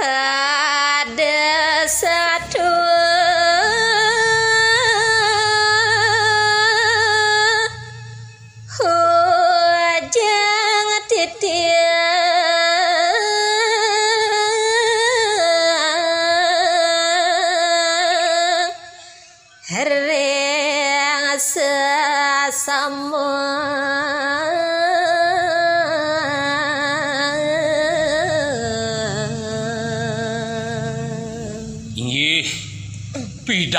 ada satu. Hujang titiang Hereng sesama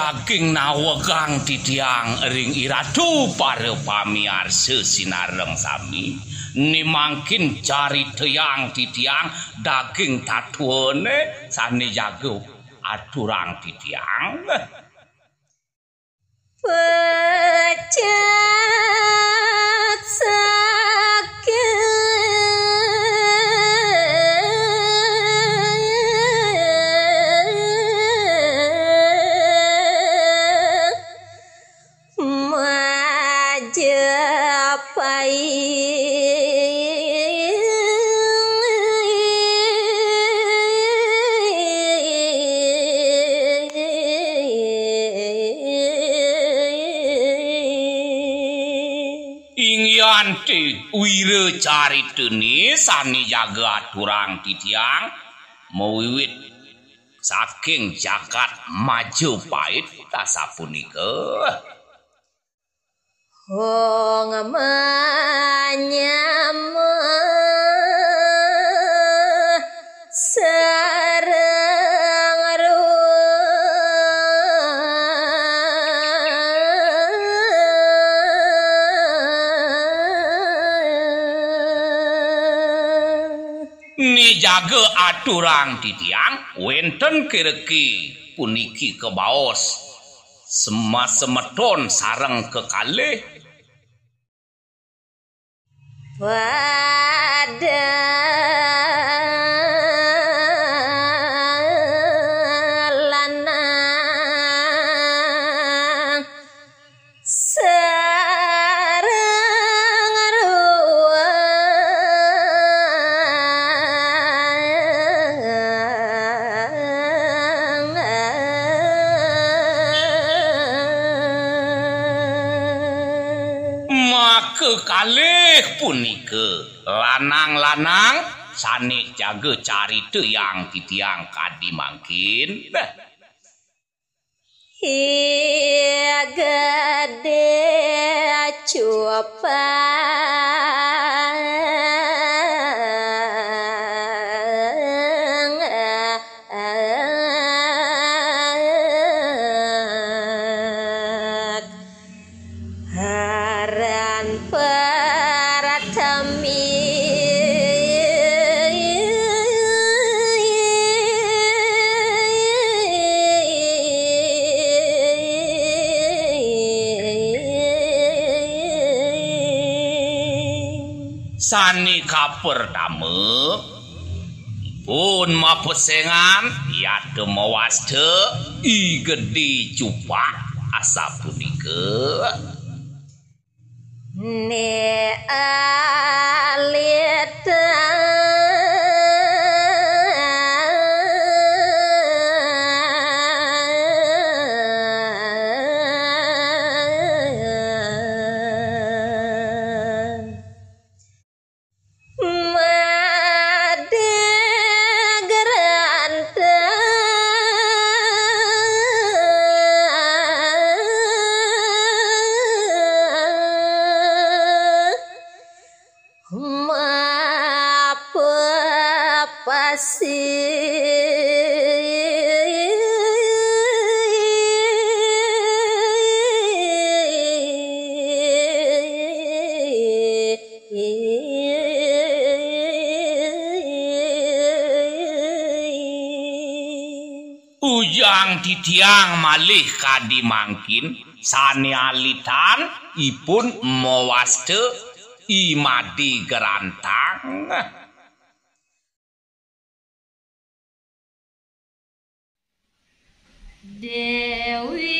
Pidaging nawegang titiang ring iratu para pamiarsa sinareng sami. Nimangkin cari teyang titiang daging tatuone sane jago aturang titiang. Pecak sakit Ingyanti wira caritene sane jaga aturang titiang mawiwit saking jagat Majapahit tasapunika. Hong manyam Jaga aturang titiang wenten kireki puniki kebaos. Semasemeton sareng kekalih pada lanang kalih punika. Lanang-lanang sane jaga carita yang titiang kadi mangkin. Ia gede cupang nikah pertama pun mau pesengan ya demawas de. I gede cupa asap punika. Ne alit Ujang titiang malih kadi mangkin sani ipun mawaste imadi gerantang Dewi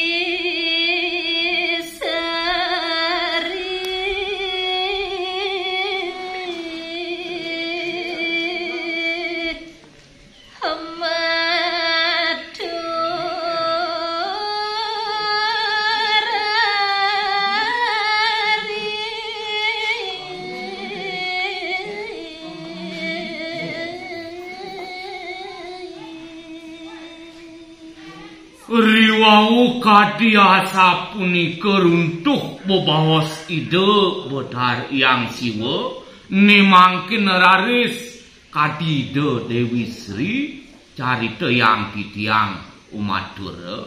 Riwau kadiasa punika runtuh bebawas ide bodar yang siwa nimangkin raris kadide Dewi Sri carita yang titiang umadura.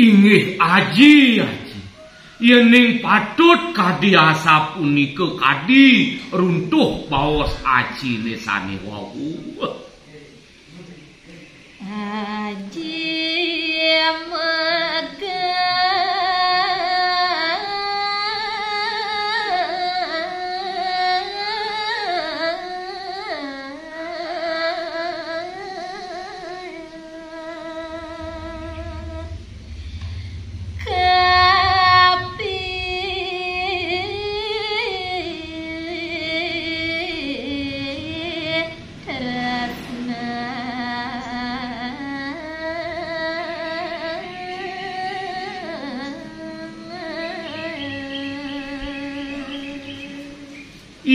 Inggih aji aji. Yening patut kadi asa punika kadi runtuh bawas aji nesane wau. Aji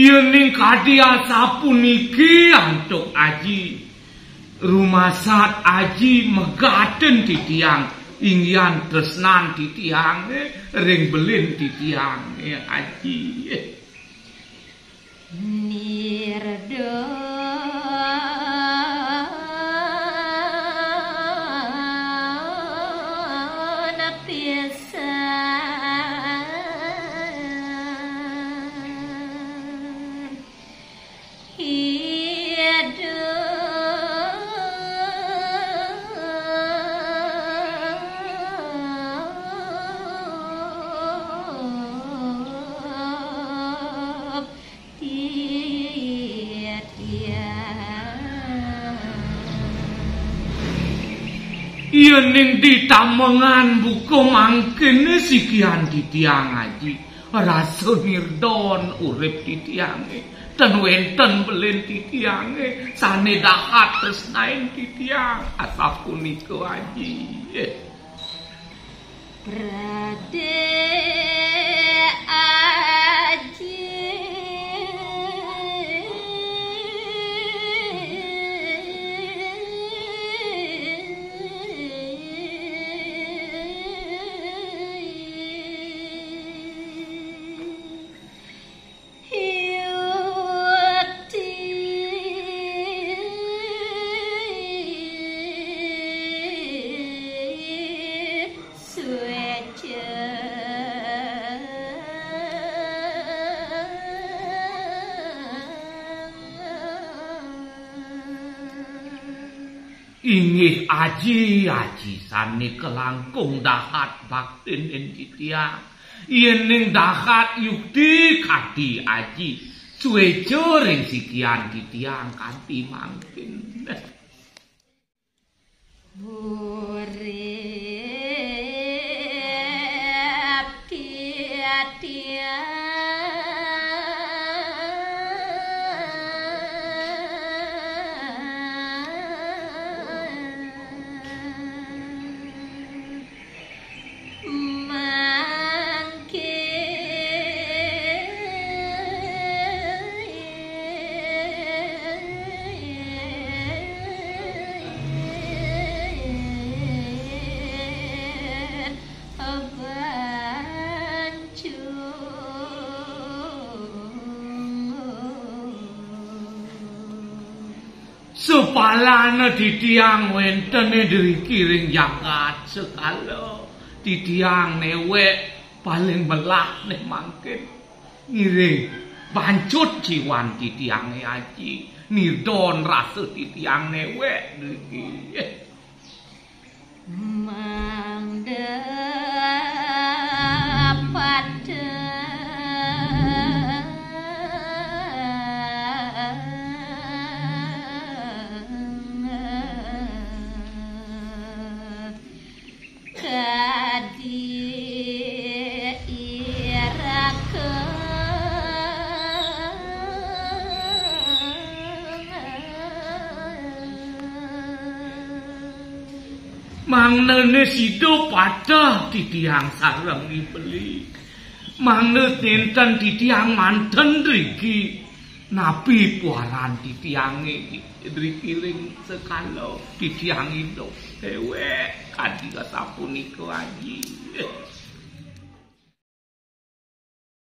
Yening kadi asa puniki antuk aji. Rumasat aji megaten titiang ingyan tresnan titiange ring belin titiange aji. Nirdo tiada Yening ditamengan buku mangkene sikian titiang aji. Rasa nirdon urip titiange. Dan wenten belin titiange. Sane dahat tresnain titiang. Asa punika aji. Prade aji Ingih aji aji sane kelangkung dahat baktin ing titiang. Yening dahat yukti kati aji. Suwejo ring sikian titiang kanthi mangkin. Urip Supalana titiang wentene driki ring jagat sekala. Titiang newek paling belah nih mangkin. Ngiring bancut jiwan titiange aji. Nirdon rasa titiang newek driki. Mangdapat mangnene sido pada titiang sareng ibeli. Manut nenten titiang manten riki. Nabi puaran titiange riki ring sekalo titiang indo dewe kadi kata aji